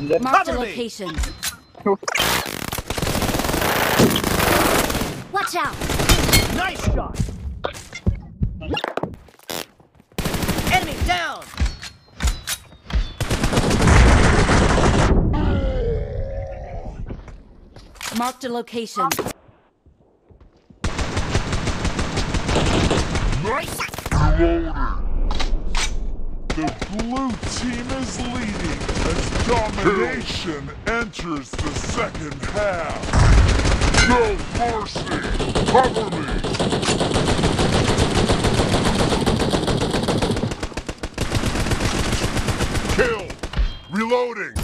önümde. Marked a Cover location. Watch out! Nice shot. Enemy down. Marked a location. Reloading. The blue team is leading Domination Two. enters the second half. No mercy. Cover me. Kill. Reloading.